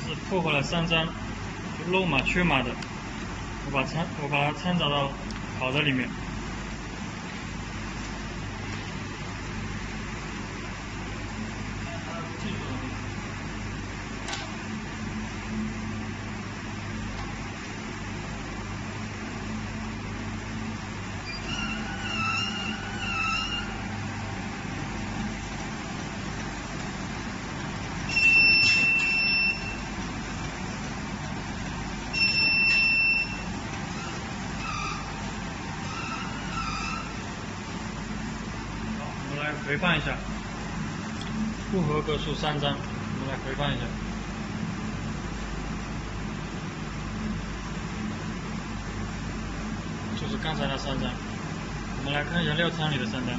是破坏了三张漏码缺码的，我把参我把它掺杂到好的里面。我们来回放一下，复合格数三张，我们来回放一下，就是刚才那三张，我们来看一下料仓里的三张，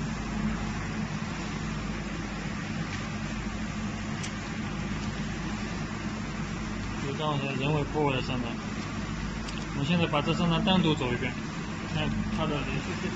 有张是人为破坏的三张，我们现在把这三张单独走一遍，看它的连续性。